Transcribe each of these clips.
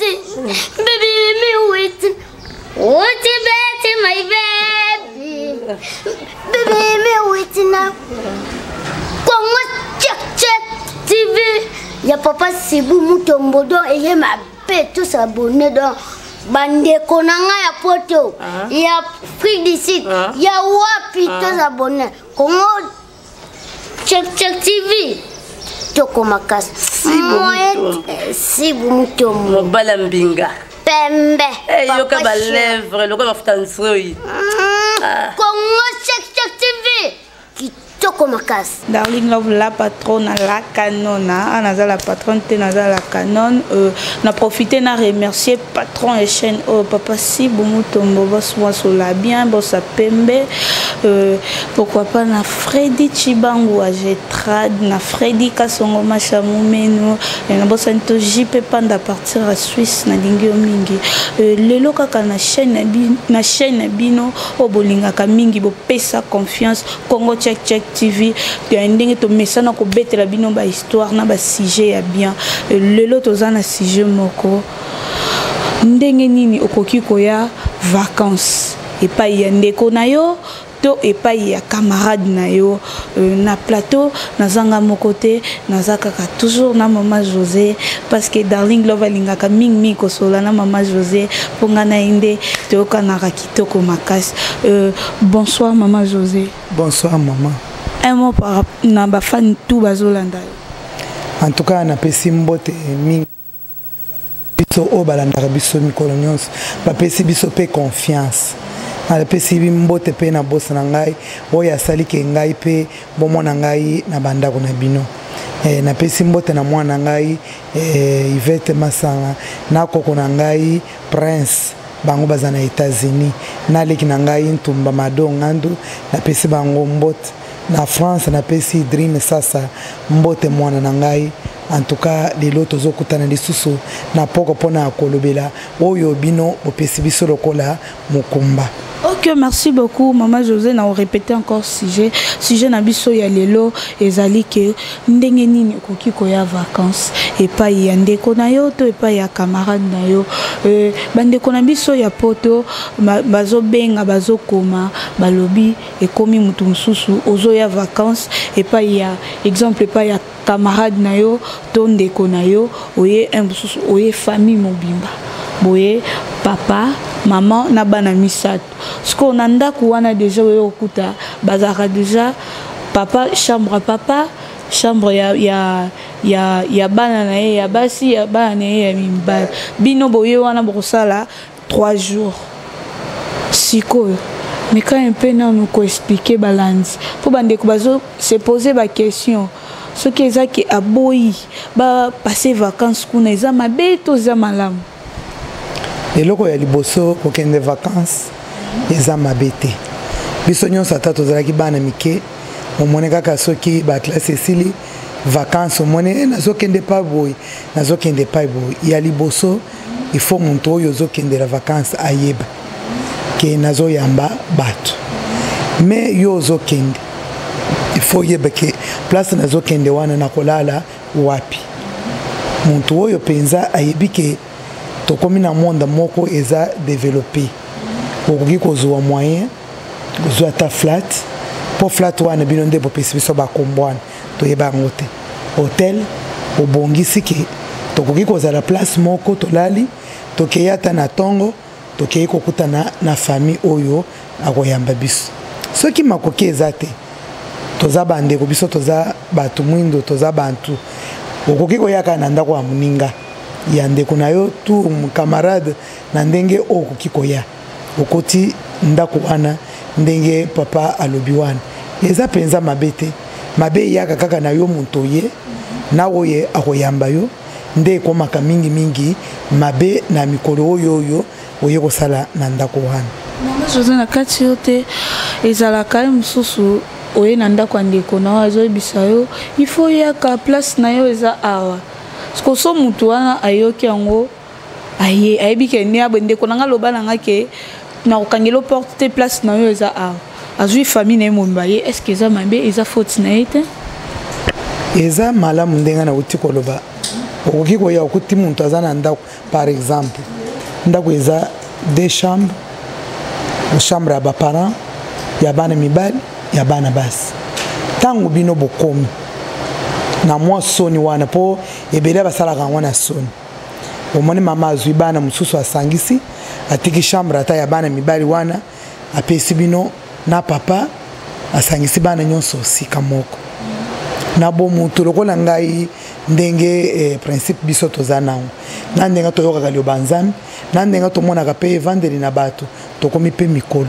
Baby, let me wait. Won't you bet my baby? Baby, let me wait now. Kongo check check TV. Ya papa Sibu Mutombo don eye mabe tout ça bonne don. bandeko na ngai ya poto ah. ya afrique du sud ah. ya wapi ah. toza bonheur kongo Check check TV. Toko makasi. Sibu muto. Eh, sibu muto. Mobala mbinga. Pembe. Eh yoka ba lèvres, lokola mafuta nzoi. Mm. Ah. Kongo check check TV. Kitoko makasi. Darling Love la patronne la canona. Ana ah, za la patronne te na za la canone. Euh, na profiter na remercier patron ya chaîne oyo oh, papa sibu mutombo baswasola bien bosa pembe euh, pourquoi pas na fredi chibangu age trad na fredi kasongo masha mumenu euh, na bosani to jp panda partir ya suisse nalingi yo mingi euh, lelo kaka na chaîne na chaîne na bino oyo bolingaka mingi bopesa confiance congo check check tv ndenge tomesana kobetela bino bahistoire na basujet ya bien lelo toza na sujet moko ndenge nini okoki koya vacances epai ya ndeko na yo to epai ya camarade na yo euh, na plateau nazanga moko te naza kaka toujours na mama josé parce que darling love alingaka mingimingi kosolola na mama josé mpo ngai na ye nde toyokanaka kitoko makasi euh, bonsoir mama josé bonsoir mama un mot na bafani tout bazolanda yo en tout cas napesi mbote mingi biso oyo balandaka biso mikolo nyonso bapesi biso mpe confiance napesi mbote mpe na bosa na ngai oyo asali ke ngai mpe bomona ngai na bandako na bino eh, napesi mbote na mwana na ngai eh, ivete masanga na koko na ngai prince bango baza na états-unis na leki na ngai ntumba mado ngandu napesi bango mbote na france napesi dream sasa mbote mwana na ngai En tout cas lelo tozokutana lisusu na poko mpona ya kolobela oyo bino bopesi biso lokola mokumba ok merci beaucoup mama josé na orépété encore sujet sujet na biso ya lelo ezali ke ndenge nini okoki koya vacance epai ya ndeko na yo to epai ya camarade na yo euh, bandeko na biso ya poto bazobenga bazokoma balobi ekomi motu mosusu ozoya vacance epai ya exemple epai ya camarade na yo to ndeko na yo oye un mosusu oye famille mobimba boye papa mama na bana misato sikoyo na ndako wana deja oye kokuta bazalaka deja papa chambre papa chambre ya, ya, ya, ya bana na ye ya basi ya bana na ye ya mibali bino boye wana bokosala 3 jours sikoyo mekani mpe nanu koexplike balandi mpo bandeko bazo se pose baquestion soki eza ke aboyi bapasse vacances kuna eza mabe to eza malamu eloko ya liboso kokende vacances eza mabe te biso nyonso ata tozalaki bana mike omoni kaka soki baklasse esili vacances omoni eh, nazokende epai boye nazokende epai boye ya liboso il faut moto oyo ozokendela vacances ayeba ke nazoyamba bato mais yo ozokende il faut oyeba ke place nazokende wana nakolala wapi moto oyo mpenza ayebi ke tokomi na monde moko eza développe okoki kozwa moyen kozwa ata flat mpo flat wana bino nde bopesi biso bakombwana toyeba yango te hotel obongisi ke tokoki kozala place moko tolali tokei ata na ntongo tokei kokutana na famille oyo akoyamba biso soki makoki eza te toza bandeko biso toza bato mwindo toza bantu okoki koyaka na ndako ya moninga ya ndeko na yo tu camarade na ndenge oyo okoki koya okoti ndako wana ndenge papa alobi wana eza mpenza mabe te mabe eyaka kaka na yo moto ye na oyo akoyamba yo nde ekomaka mingimingi mabe na mikolo oyo oyo oye kosala na ndako wana oza na kati yo te ezalaka ye mosusu oye na ndako ya ndeko na oyo azoyebisa yo ifo oyaka place na yo eza awa koso motu wana ayoki yango aye ayebi ke ne abwe ndeko na nga loba na nga ke nakokangela porte te place na yo eza awa azwi famille na ye momba ye estce eza mabe eza faute na ye te eza malamu ndenge nauti koloba okoki koya okuti moto aza na ndako par exemple ndako eza deux chambre chambre ya baparent ya bana mibali ya bana basi ntango bino bokomi na mwa soni wana mpo ebele basalaka yango na soni omoni mama azwi bana mosusu asangisi atiki chambre ata ya bana mibali wana apesi bino na papa asangisi bana nyonso sika moko na bomutu lokola ngai ndenge eh, principe biso toza nango na ndenge toyokaka liyoba nzambe na ndenge tomonaka mpe evandeli na bato tokomi mpe mikolo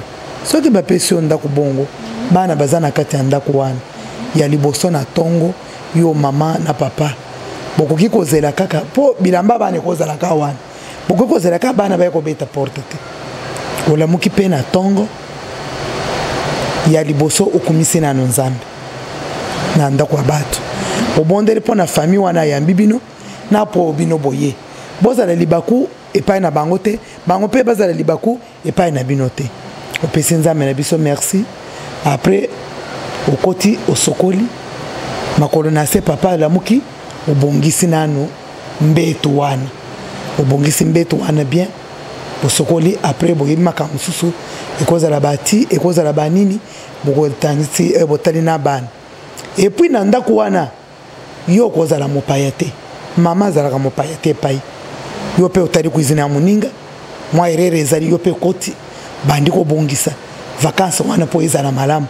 soki bapesi yo ndako bongo bana baza na kati ya ndako wana ya liboso na ntongo yo mama na papa bokoki kozela kaka mpo bilamba bana ekozala kaka wana bokoki kozela kaka bana baye kobeta porte te olamuki mpe na ntongo ya liboso okumisi nano nzambe na ndako ya bato obondeli mpo na fami wana ayambi bino na mpo bino boye bozala libaku epai na bango te bango mpe bazala libaku epai na bino te opesi nzambe na biso merci après okoti osokoli makolo na se papa alamuki obongisi nanu mbetu wana obongisi mbetu wana bien bosokoli après boyebi makambo mosusu ekozala bati ekozala banini bokotangisi eh, botali na bana epuis na ndako wana yo okozala mopaya te mama azalaka mopaya te epai yo mpe otali kuizine ya moninga mwa erere ezali yo mpe ekoti bandi kobongisa vakanse wana mpo ezala malamu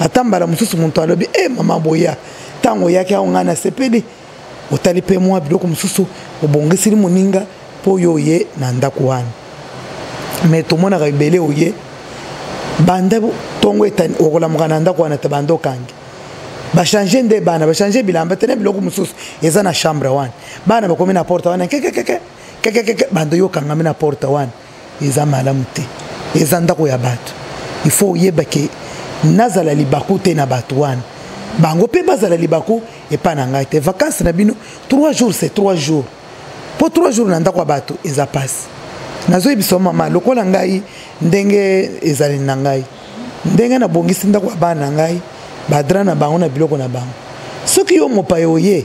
ata mbala mosusu moto alobi e eh, mama boya ntango oyaki awo ngai nasepeli otali mpe mwa biloko mosusu obongisili moninga mpo oyo oye na ndako wana me tomonaka ebele oye banda ntongo etani okolamuka na ndako wana te banda okangi bachange nde bana bachange bilamba te na biloko mosusu eza na chambre wana bana bakomi na porte wana kekekeke kekekeke bando yo okangami na porte wana eza malamu te eza ndako ya bato il faut oyeba ke nazala libaku te na bato wana bango mpe bazala libaku epai na ngai te vacances na bino 3 jours c'est 3 jours mpo 3 jours na ndako ya bato eza mpasi nazoyebisa mama lokola ngai ndenge ezaleli na ngai ndenge nabongisi ndako ya bana na ngai badra na bango na biloko na bango soki yo mopaye oye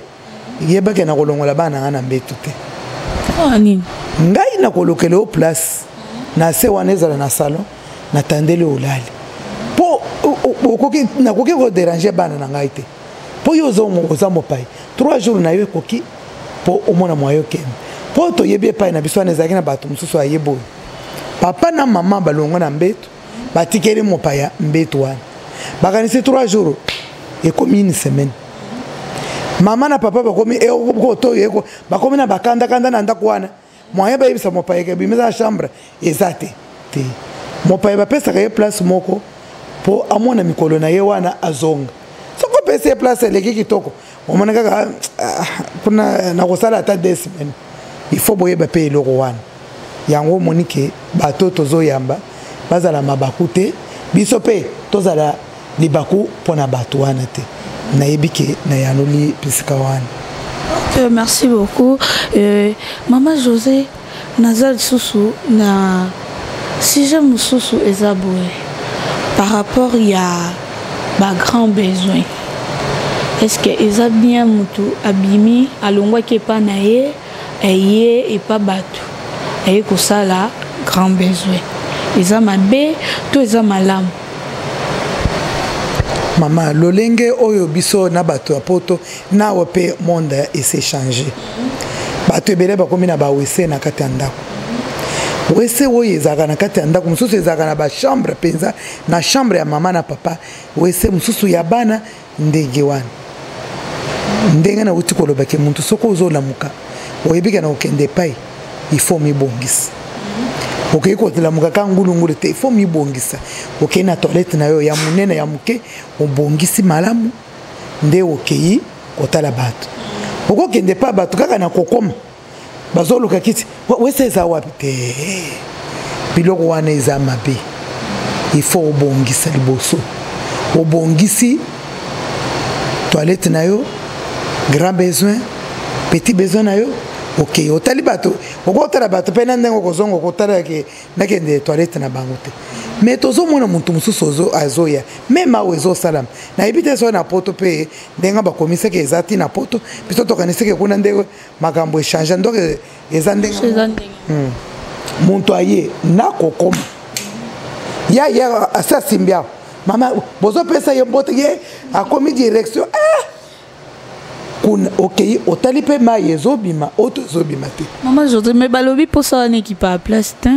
yebake nakolongola bana na ngai na mbetu te ngai nakolokela yo place na se wana ezala na salon natandeli olali mpo nakoki koderange bana na ngai te mpo yo oza mopai trois jours na yo ekoki mpo omona mwa yo kende mpo toyebi epai na biso wana ezalaki na bato mosusu ayeboyi papa na mama balongwa na mbeto batikeli mopaya mbetu wana bakanisi 3 jours ekomi une semaine mama na papa bakomi eh, otoyo eko bakomi na bakandakanda na ndako wana moyen bayebisa mopaya kebimisa na chambre eza te te mopaya bapesaka ye place moko mpo amona mikolo na ye wana azonga soki opesi ye place eleki kitoko omona kaka mpona ah, nakosala ata de semaine il faut boyeba mpe eloko wana yango omoni ke bato oyo tozoyamba bazala mabaku te biso mpe tozala libaku mpo na bato wana te nayebi ke nayanoli pisika wana euh, merci beaucoup euh, mama josé naza lisusu na sujet mosusu eza boye par rapport ya bagrand besoin estce eza bien motu abimi alongwaki epa na ye eye epa bato aye kosala grand besoin eza mabe to eza malamu mama lolenge oyo biso na bato ya poto nawa pe monde ese change bato ebele bakomi na bawese na kati ya ndako wese oyo ezalaka na kati ya ndako mosusu ezalaka na bachambre mpenza na chambre ya mama na papa wese mosusu ya bana ndenge wana ndenge nauti kolobaki motu soki ozolamuka oyebika na kokende epai ifo mibongisa okoki kotelamuka ka ngulungulu te ifo mibongisa okei na toilette na yo ya monene ya moke obongisi malamu nde okei kotala bato okokende pa bato kaka na kokoma bazoluka kiti wese eza wapi te biloko wana eza mabe ifo obongisa liboso obongisi toilette na yo grand besoin petit besoin na yo okei okay. otali bato okotala bato mpe na ndenge okozonga okotalaki nakende toilette na bango te mais tozomona moto mosusu azoya meme awa ezosalama nayebi te soki na poto mpe ndenge bakomisaki eza ti na poto biso tokanisaki kuna nde makambo echange donc eza ndenge hmm. moto aye nakokoma ya ye asi asimbi awa mama bozopesa ye mbote ye akomi direction eh! kuna okei otali mpe mai ezobima oyo tozobima te mama jose me balobi mposa wana ekipa place te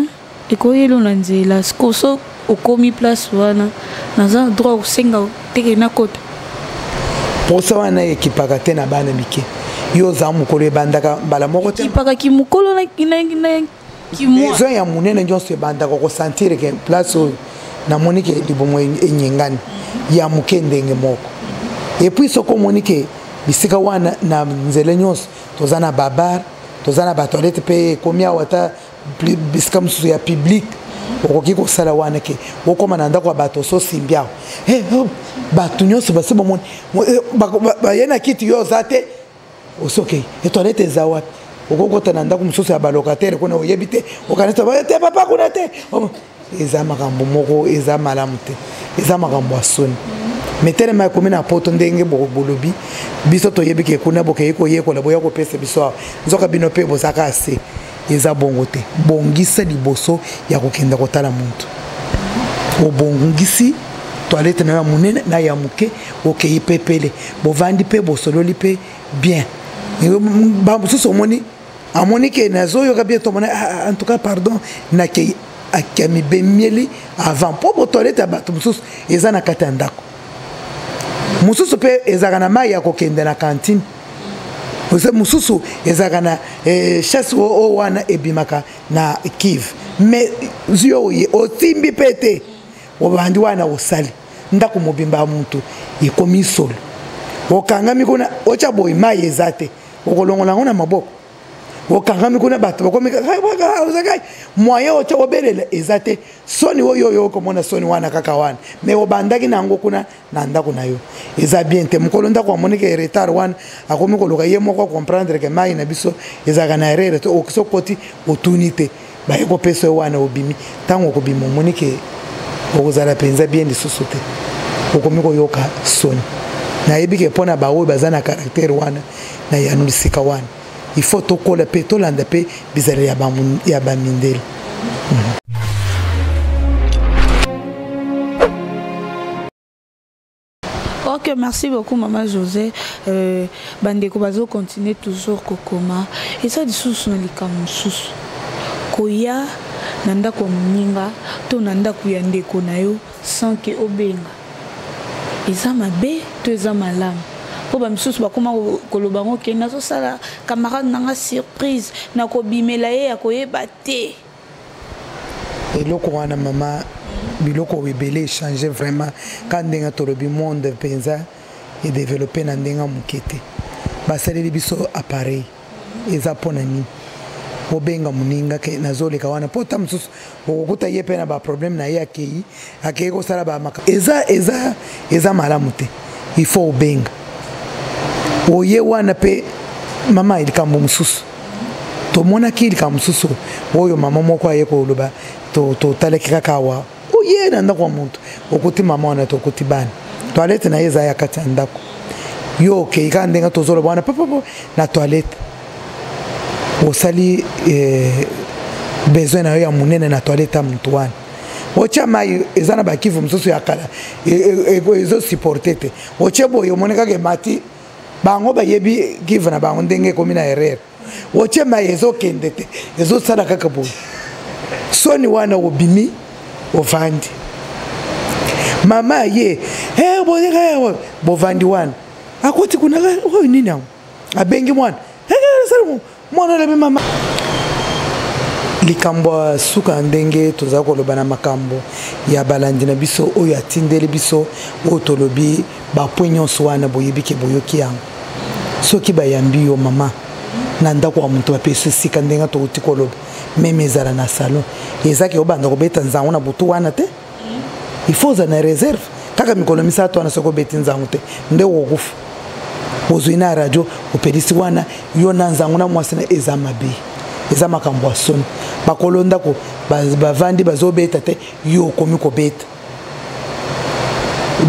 ekoyelo na nzela sikoso okomi place wana naza droit kosenga teke nakota mposa wana ekipaka te na bana mike yo oza mokolo ebandaka mbala moko te ekipaka kimokolo na besoin ya monene nyonso ebandaka kosentir ke place oyo namoni ke libumu enyengani ya moke ndenge moko epuis soki omoni ke bisika wana na nzele nyonso toza na babare toza na batoilette mpe ekomi awa ata bisika mosusu ya publike okoki kosala wana ke okoma na ndako ya bato ososimbi awa eh, oh, bato nyonso basi bamoni eh, baye na kiti yo oza te osoke etoilette eza wapi okokota na ndako mosusu ya balocataire kuna oyebi te okanisa te papa kuna te oh, eza makambo moko eza malamu te eza makambo ya soni me telema ekomi na poto ndenge bolobi biso toyebi ke kuna bokei koyekola boya kopesa biso awa nzoka bino mpe bozaka ase eza bongo te bongisa liboso ya kokenda kotala muntu obongisi toilette na ya munene na ya muke okeyi pepele bovandi pe bosololi pe bien bamosusu omoni amoni ke nazoyoka bien tomona ah, ah, en tout cas pardon nakei amibemieli avant mpo botoilette ya bato mosusu eza na kati ya ndako mosusu mpe ezalaka na mai ya kokende na kantine oza mosusu ezalaka na eh, chasse o wana ebimaka na kive mais yo oye osimbi mpe te obandi wana osali ndako mobimba ya motu ekomi solo okangami kuna otya boye mai eza te okolongola yango na maboko okangami kuna bato bakomiozaka moyen otya obelela eza te soni oyo oyo okomona soni wana kaka wana mais obandaki na yango kuna na ndako na yo eza bien te mokolo ndako amonike ya retard wana akomi koloka ye moko comprendre ke mai na biso ezalaka na erreur to okisi okoti otuni te baye kopesa yo wana obimi ntango okobima omoni ke okozala mpenza bien lisusu te okomi koyoka soni nayebi ke mpo na baoyo baza na caractère wana na yanulisika wana il faut tokola mpe tolanda mpe bizaleli ya bamindele mhm. ok merci beaucoup mama josé euh, bandeko bazocontinue toujours kokoma eza lisusu na likambo mosusu koya na ndako ya moninga to na ndako ya ndeko na yo sans que obenga eza mabe to eza malamu mpo bamisusu bakoma koloba yango ke nazosala camarade na nga surprise nakobimela ye ya koyeba te eloko wana mama biloko oyo ebele echange vraiment ka ndenge tolobi monde mpenza edeveloppe na ndenge moke te basaleli biso appareil eza mpo na nini obenga moninga ke nazoleka wana mpo ta mosusu okokuta ye mpe na baproblème na ye akei akei kosala bamaka eza eza eza malamu te il faut obenga oye wana mpe mama likambo mosusu tomonaki likambo mosusu oyo mama moko aye koloba totalaki kaka awa oye na ndako ya moto okuti mama wana to okuti bana toilette na ye eza ya kati ya ndako yo okei kaka ndenge tozoloba wana popopo na toilette osali eh, besoin na yo ya monene na toilette ya moto wana otya mai eza na bakivu mosusu ya kala e, e, e, ezosupporte te otye boye omoni kaka emati bango bayebi kivu na bango ndenge ekomi na erreur otie mai ezokende te ezosala kaka boye soni wana obimi ovandi mama aye eh, eh, bovandi wana akoti kuna eh, oyo nini yango abengi mwana mwana alabi mama likambo ya suka ndenge toza koloba na makambo ya balandi na biso oyo atindeli biso oyo tolobi bapoint nyonso wana boyebi ke boyoki yango soki bayambi yo mama na ndako ya moto bapesi esika ndenge touti koloba meme ezala na salon ezaki obanda kobeta nzango na butu wana te il faut ozala na réserve kaka mikolo misato wana soki obeti nzango te nde okokufa ozwi na radio opelisi wana yo na nzango na mwasi na eza mabe eza makambo ya soni bakolo ndako bavandi bazobeta te yo okomi kobeta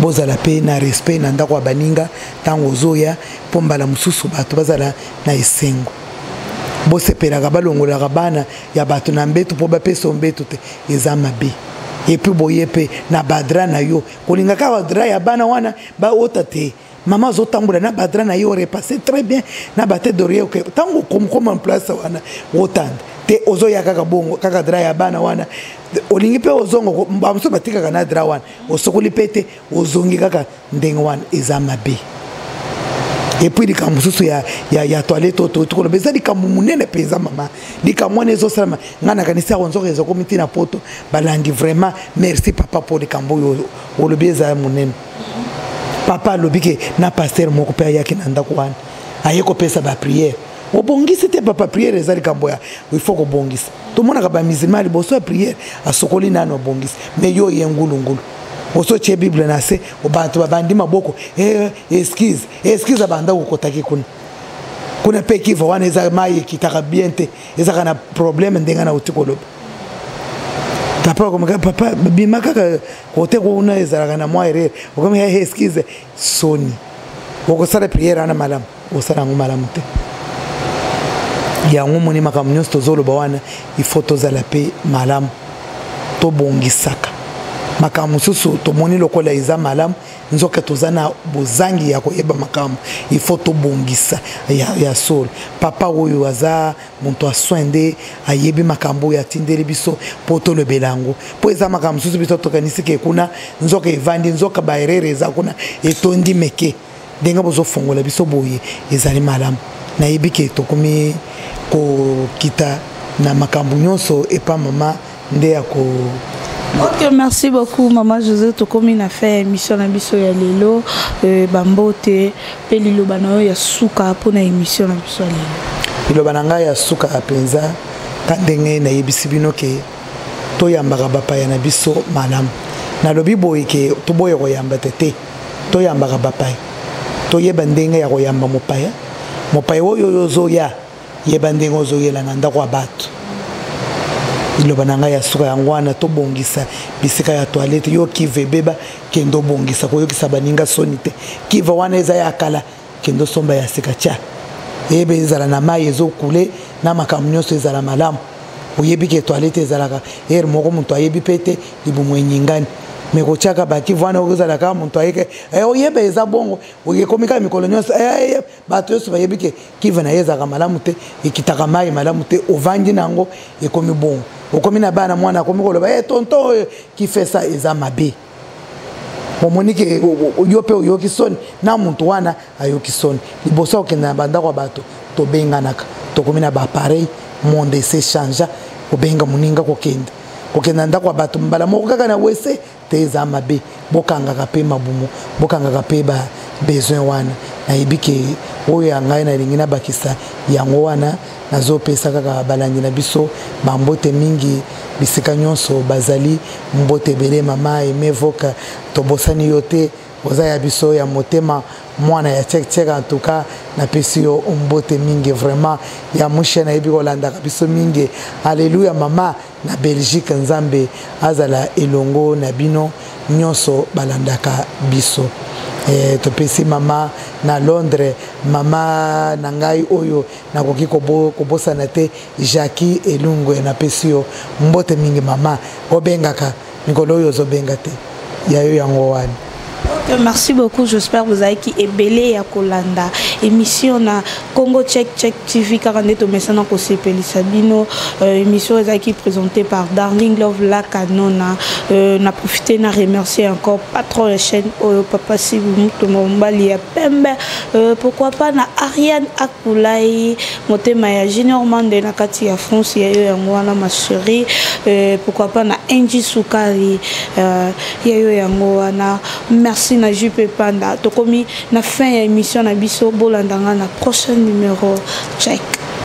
bozala mpe na respect na ndako ya baninga ntango ozoya mpo mbala mosusu bato bazala na esengo bosepelaka balongolaka bana ya bato na mbetu mpo bapesa yo mbetu te eza mabe epuis boye mpe na badra na yo kolinga kaka dra ya bana wana baota te mama azotambola na badra na ye orepasse très bien na bate dorie oke ntango okomkoma place wana otanda te ozoya kaka bongo kaka dra ya bana wana olingi mpe ozonga bamosusu batikaka na dra wana osokoli mpe te ozongi kaka ndenge wana eza mabe epuis likambo mosusu ya, ya, ya toilette oyo touti koloba eza likambo monene mpenza mama likambo wana ezosalama ngai nakanisi yango nzoka ezokomi ntina poto balandi vraiment merci papa mpo likambo oyo olobi eza monene papa alobi ke na pasteur moko mpe ayaki na ndako wana aye kopesa bapriere obongisi te papa priere eza likambo ya ifo kobongisa tomonaka bamizilma liboso ya priere asokoli nano abongisi me yo ye ngulungulu osotie bible na se bato babandi maboko eh, eskize eskize abanda kokotaki kuna kuna mpe kiva wana eza mai ekitaka bien te ezaka na probleme ndenge nauti koloba papa okomaka papa bima kaka kote kuna ezalaka na mwa erreur okomi hehe excuse soni okosala priere wana malamu osala yango malamu te yango omoni makambo nyonso tozoloba wana ifo tozala mpe malamu tobongisaka makambo mosusu tomoni lokola eza malamu nzoka toza na bozangi ya koyeba makambo ifo tobongisa ya, ya solo papa oyo aza moto ya soin nde ayebi makambo oyo atindeli biso mpo tolobela yango mpo eza makambo mosusu biso tokanisi ke kuna nzoka evandi nzoka baerere eza kuna etondi meke ndenge bozofongola biso boye ezali malamu nayebi ke tokomi kokita na makambo nyonso epa mama nde ya ko ok merci beaucoup mama josé tokomi na fin ya émission na biso ya lelo euh, bambote mpe liloba na yo ya suka mpo na émission na biso ya lelo liloba na ngai ya suka mpenza ka ndenge nayebisi bino ke toyambaka bapaya na biso malamu nalobi boye ke toboya koyamba te te toyambaka bapaya toyeba ndenge ya koyamba mopaya mopaya oyo oyo ozoya yeba ndenge ozoyela na ndako ya bato liloba na ngai ya suka yango wana tobongisa bisika ya toilette yo kiva ebeba kende obongisa koyokisa baninga soni te kiva wana eza ya kala kende osomba ya sika tya eyebe ezala na mai ezokule na makambo nyonso ezala malamu oyebi ke toilette ezalaka ere moko moto ayebi mpe te libumu enyingani me kotyaka bakiva wana okozalaka moto ayeke eh, oyeba eza bongo oyekomi kaka mikolo nyonso eh, eh, bato nyonso bayebi ke kive na ye ezalaka malamu te ekitaka mai malamu te ovandi na yango ekomi bongo okomi na bana mwana akomi koloba e tonton oyo kifesa eza mabe omoni ke yo mpe oyoki soni na moto wana ayoki soni liboso ya kokende na bandako ya bato tobenganaka tokomi na baapareil monde ese changea obenga moninga kokende kokende na ndako ya bato mbala moko kaka na wese te eza mabe bokangaka mpe mabumu bokangaka mpe ba besoin wana nayebi ke oyo ya ngai nalingi nabakisa yango wana nazopesa kaka balandi na biso bambote mingi bisika nyonso bazali mbote ebele mama emevoka tobosani yo te oza ya biso ya motema mwana ya checkcheck en tout cas napesi yo mbote mingi vraiment ya mushe nayebi kolandaka biso mingi alleluya mama na Belgique Nzambe azala elongo na bino nyonso balandaka biso eh, topesi mama na londres mama na ngai oyo nakoki kobo, kobosana te jacqui elungwe napesi yo mbote mingi mama obengaka mikolo oyo ozobenga te ya yo yango wana euh, merci beaucoup j'espère bozalaki ebele ya kolanda émission na congo check check tv kaka nde tomesana kosepelisa bino euh, émission ezalaki présentée par darling love lakanona euh, na profite na remercier encore patron ya chaîne oyo papa sibu moto mobali ya pembe pourquoi pas na ariane Oulai, motema ya Junior Mande na kati ya France ya yo yango wana ma chérie euh, pourquoi pas na Angie Sukari euh, ya yo yango wana merci na Jupe Panda tokomi na fin ya émission na biso bolanda nga na prochain numéro check